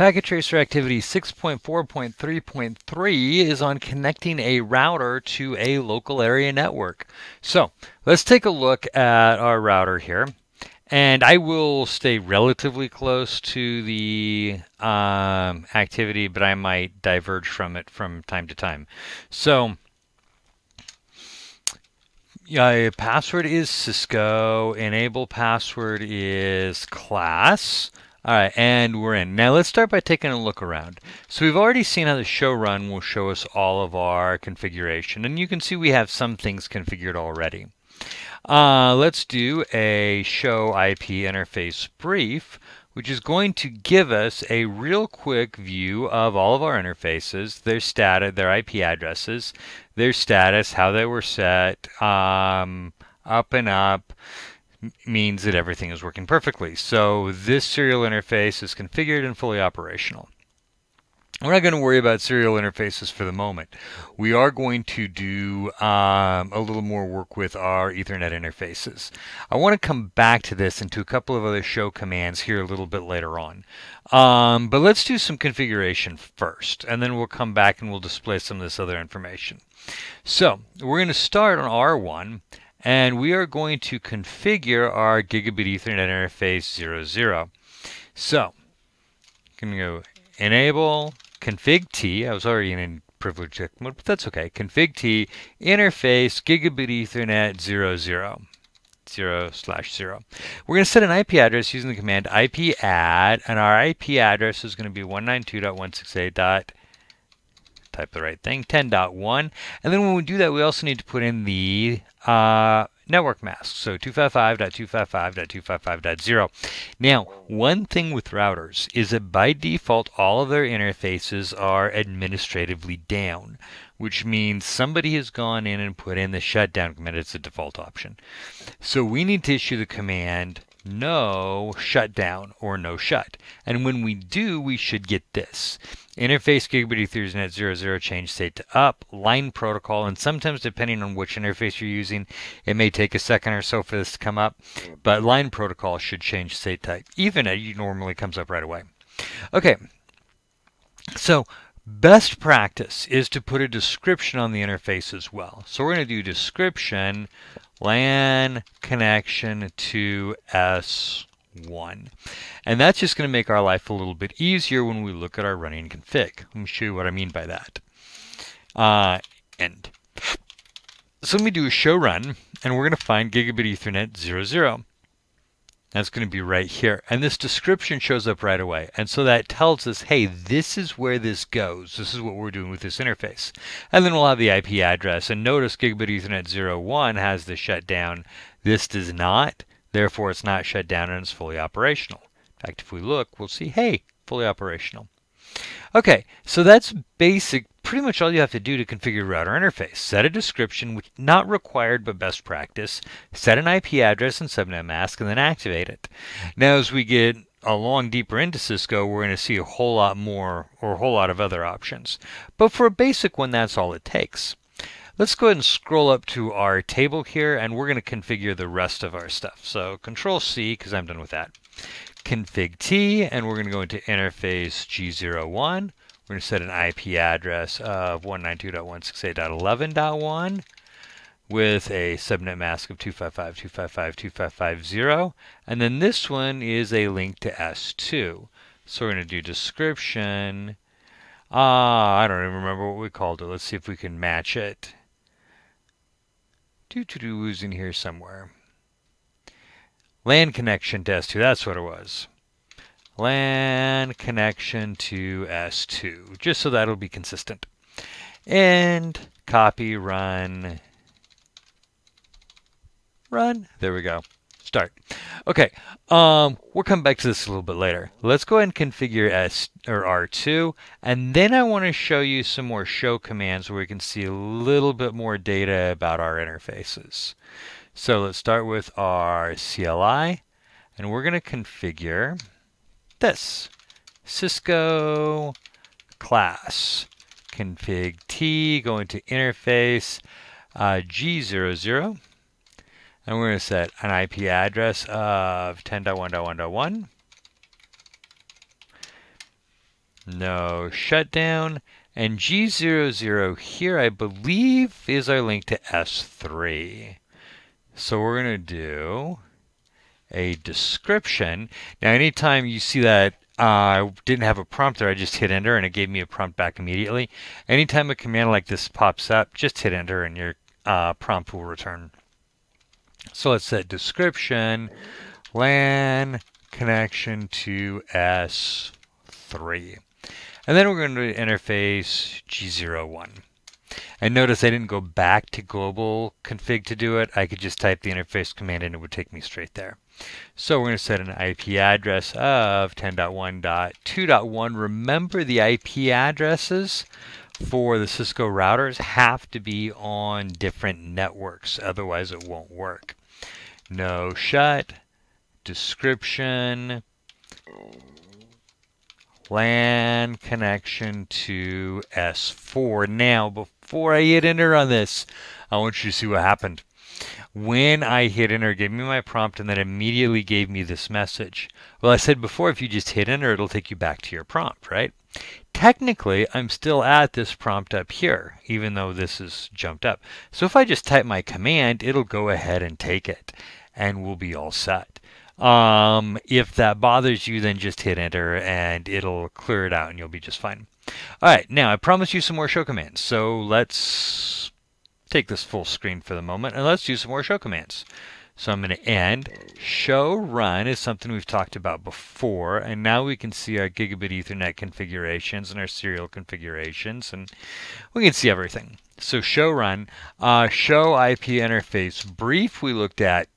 Packet tracer activity 6.4.3.3 is on connecting a router to a local area network. So let's take a look at our router here. And I will stay relatively close to the um, activity, but I might diverge from it from time to time. So yeah, password is Cisco. Enable password is class. All right, and we're in. Now let's start by taking a look around. So we've already seen how the show run will show us all of our configuration, and you can see we have some things configured already. Uh, let's do a show IP interface brief, which is going to give us a real quick view of all of our interfaces, their status, their IP addresses, their status, how they were set, um, up and up, means that everything is working perfectly. So this serial interface is configured and fully operational. We're not going to worry about serial interfaces for the moment. We are going to do um, a little more work with our Ethernet interfaces. I want to come back to this and to a couple of other show commands here a little bit later on. Um, but let's do some configuration first, and then we'll come back and we'll display some of this other information. So we're going to start on R1, and we are going to configure our gigabit Ethernet interface 00. So, I'm going to go enable config T. I was already in privileged mode, but that's okay. Config T interface gigabit Ethernet 00. 0 slash 0. We're going to set an IP address using the command IP add, and our IP address is going to be 192.168 type the right thing, 10.1. And then when we do that, we also need to put in the uh, network mask. So 255.255.255.0. Now, one thing with routers is that by default, all of their interfaces are administratively down, which means somebody has gone in and put in the shutdown command. It's a default option. So we need to issue the command no shutdown or no shut. And when we do, we should get this. Interface gigabit Ethernet 00 change state to up, line protocol, and sometimes depending on which interface you're using, it may take a second or so for this to come up, but line protocol should change state type. Even it normally comes up right away. Okay, so best practice is to put a description on the interface as well. So we're going to do description LAN connection to S1. And that's just going to make our life a little bit easier when we look at our running config. Let me show you what I mean by that. Uh, and so let me do a show run, and we're going to find gigabit Ethernet 00. That's going to be right here. And this description shows up right away. And so that tells us, hey, this is where this goes. This is what we're doing with this interface. And then we'll have the IP address. And notice Gigabit Ethernet 01 has the shutdown. This does not. Therefore, it's not shut down and it's fully operational. In fact, if we look, we'll see, hey, fully operational. Okay, so that's basic, pretty much all you have to do to configure router interface. Set a description, which not required but best practice, set an IP address and subnet mask, and then activate it. Now as we get along deeper into Cisco, we're going to see a whole lot more or a whole lot of other options. But for a basic one, that's all it takes. Let's go ahead and scroll up to our table here, and we're going to configure the rest of our stuff. So Control C, because I'm done with that config T, and we're going to go into interface G01. We're going to set an IP address of 192.168.11.1 with a subnet mask of 255.255.255.0. And then this one is a link to S2. So we're going to do description. Ah, uh, I don't even remember what we called it. Let's see if we can match it. Doo doo doo is in here somewhere. LAN connection test S2, that's what it was. LAN connection to S2, just so that'll be consistent. And copy, run, run. There we go. Start. Okay, um, we'll come back to this a little bit later. Let's go ahead and configure S or R2, and then I want to show you some more show commands where we can see a little bit more data about our interfaces. So let's start with our CLI, and we're going to configure this. Cisco class. Config T going to interface uh, G00 and we're going to set an IP address of 10.1.1.1 no shutdown, and G00 here, I believe, is our link to S3. So we're going to do a description. Now, anytime you see that uh, I didn't have a prompt there, I just hit enter and it gave me a prompt back immediately. Anytime a command like this pops up, just hit enter and your uh, prompt will return. So let's set description, LAN connection to S3. And then we're going to interface G01. And notice I didn't go back to global config to do it. I could just type the interface command and it would take me straight there. So we're going to set an IP address of 10.1.2.1. Remember the IP addresses for the Cisco routers have to be on different networks, otherwise it won't work. No shut, description, LAN connection to S4. Now, before I hit enter on this, I want you to see what happened. When I hit enter, it gave me my prompt and then immediately gave me this message. Well, I said before, if you just hit enter, it'll take you back to your prompt, right? Technically, I'm still at this prompt up here, even though this is jumped up. So if I just type my command, it'll go ahead and take it and we'll be all set. Um, if that bothers you, then just hit enter and it'll clear it out and you'll be just fine. All right, now I promised you some more show commands. So let's take this full screen for the moment and let's do some more show commands. So I'm going to end. Show run is something we've talked about before, and now we can see our gigabit Ethernet configurations and our serial configurations, and we can see everything. So show run, uh, show IP interface brief we looked at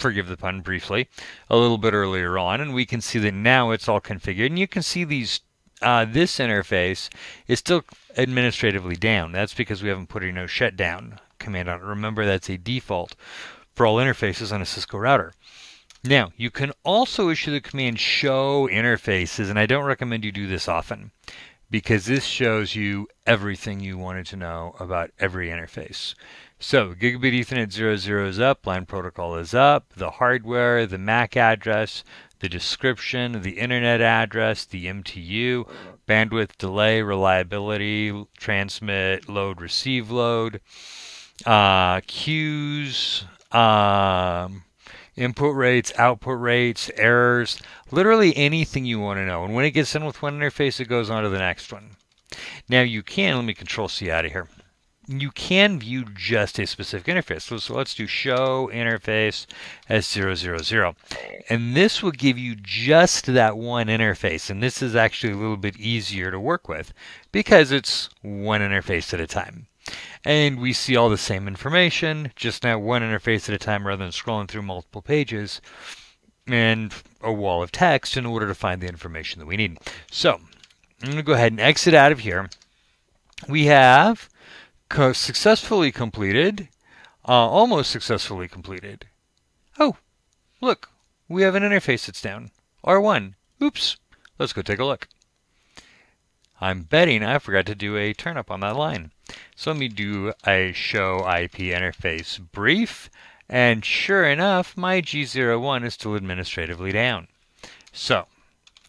forgive the pun briefly, a little bit earlier on, and we can see that now it's all configured. And you can see these uh, this interface is still administratively down. That's because we haven't put a no shutdown command on it. Remember, that's a default for all interfaces on a Cisco router. Now, you can also issue the command show interfaces, and I don't recommend you do this often because this shows you everything you wanted to know about every interface. So gigabit Ethernet 00 is up, line protocol is up, the hardware, the MAC address, the description, the internet address, the MTU, bandwidth, delay, reliability, transmit, load, receive load, uh, queues, um, input rates, output rates, errors, literally anything you want to know. And when it gets done with one interface, it goes on to the next one. Now you can, let me control C out of here you can view just a specific interface. So, so, let's do show interface as 000. And this will give you just that one interface. And this is actually a little bit easier to work with because it's one interface at a time. And we see all the same information, just now one interface at a time rather than scrolling through multiple pages and a wall of text in order to find the information that we need. So I'm going to go ahead and exit out of here. We have co successfully completed, uh, almost successfully completed. Oh, look, we have an interface that's down. R1. Oops. Let's go take a look. I'm betting I forgot to do a turn up on that line. So let me do a show IP interface brief. And sure enough, my G01 is still administratively down. So,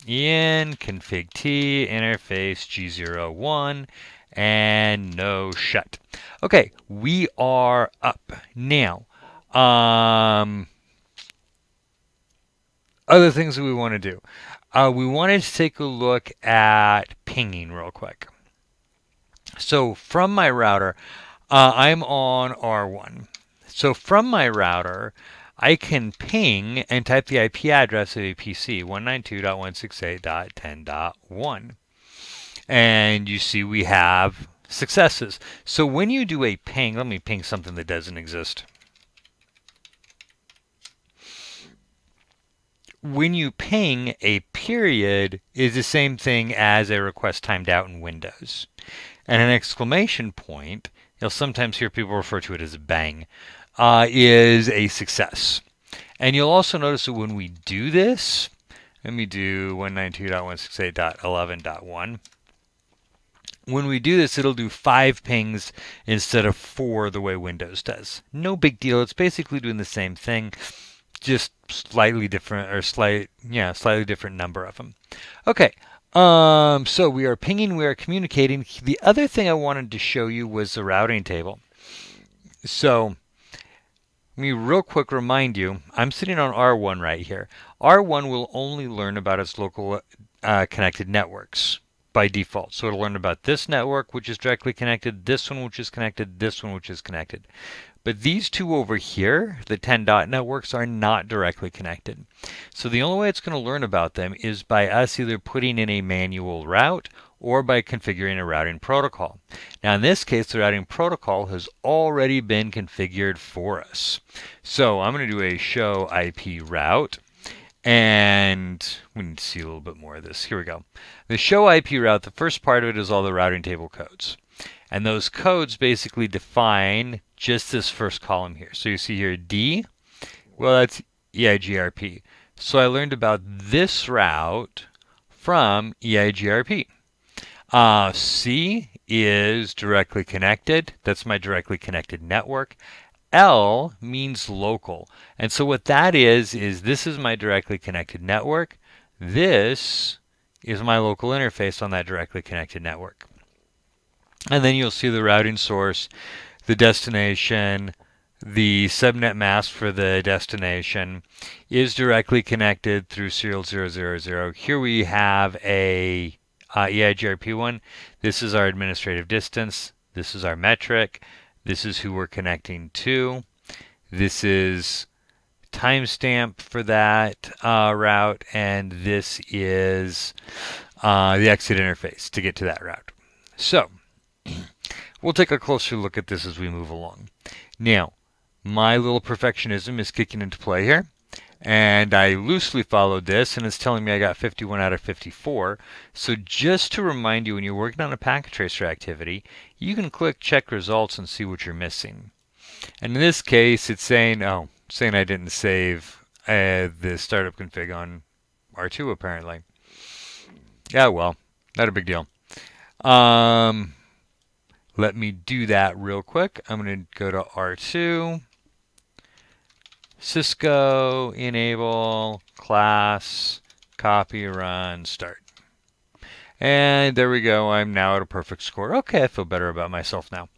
in config t interface G01 and no shut. Okay, we are up. Now, um, other things that we want to do. Uh, we wanted to take a look at pinging real quick. So from my router, uh, I'm on R1. So from my router, I can ping and type the IP address of a PC 192.168.10.1 and you see we have successes. So when you do a ping, let me ping something that doesn't exist. When you ping, a period is the same thing as a request timed out in Windows. And an exclamation point, you'll sometimes hear people refer to it as a bang, uh, is a success. And you'll also notice that when we do this, let me do 192.168.11.1 when we do this, it'll do five pings instead of four the way Windows does. No big deal. It's basically doing the same thing, just slightly different or slight, yeah, slightly different number of them. Okay. Um, so we are pinging, we are communicating. The other thing I wanted to show you was the routing table. So let me real quick remind you, I'm sitting on R1 right here. R1 will only learn about its local uh, connected networks by default. So it'll learn about this network, which is directly connected, this one, which is connected, this one, which is connected. But these two over here, the 10 dot networks, are not directly connected. So the only way it's going to learn about them is by us either putting in a manual route or by configuring a routing protocol. Now in this case, the routing protocol has already been configured for us. So I'm going to do a show IP route. And we need to see a little bit more of this. Here we go. The show IP route, the first part of it is all the routing table codes. And those codes basically define just this first column here. So you see here D, well that's EIGRP. So I learned about this route from EIGRP. Uh, C is directly connected. That's my directly connected network. L means local. And so what that is, is this is my directly connected network. This is my local interface on that directly connected network. And then you'll see the routing source the destination, the subnet mask for the destination is directly connected through serial 000. Here we have a uh, EIGRP one. This is our administrative distance. This is our metric. This is who we're connecting to. This is timestamp for that uh, route, and this is uh, the exit interface to get to that route. So We'll take a closer look at this as we move along. Now, my little perfectionism is kicking into play here. And I loosely followed this, and it's telling me I got 51 out of 54. So just to remind you, when you're working on a packet tracer activity, you can click check results and see what you're missing. And in this case, it's saying, oh, saying I didn't save uh, the startup config on R2 apparently. Yeah, well, not a big deal. Um, let me do that real quick. I'm going to go to R2, Cisco, enable, class, copy, run, start. And there we go. I'm now at a perfect score. Okay, I feel better about myself now.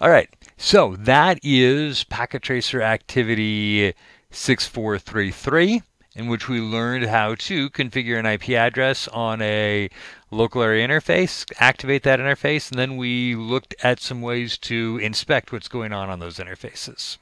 All right, so that is Packet Tracer Activity 6433 in which we learned how to configure an IP address on a local area interface, activate that interface, and then we looked at some ways to inspect what's going on on those interfaces.